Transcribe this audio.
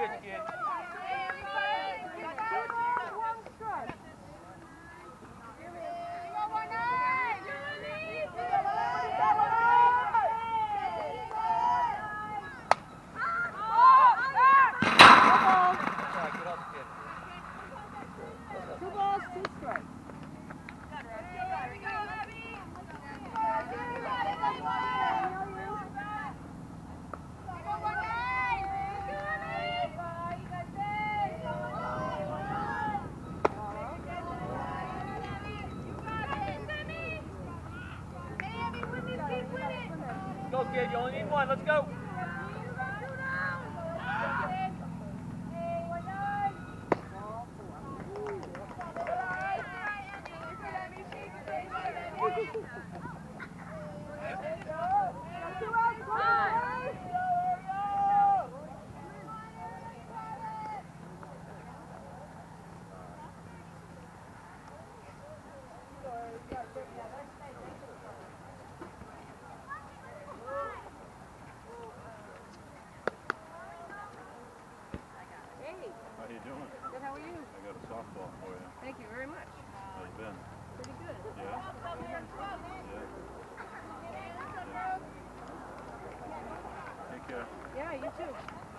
pitch, kid. Go, kid. You only need one. Let's go. How you doing? Good, how are you? I got a softball for you. Thank you very much. How you been? Pretty good. Yeah? Yeah. Take care. Yeah, you too.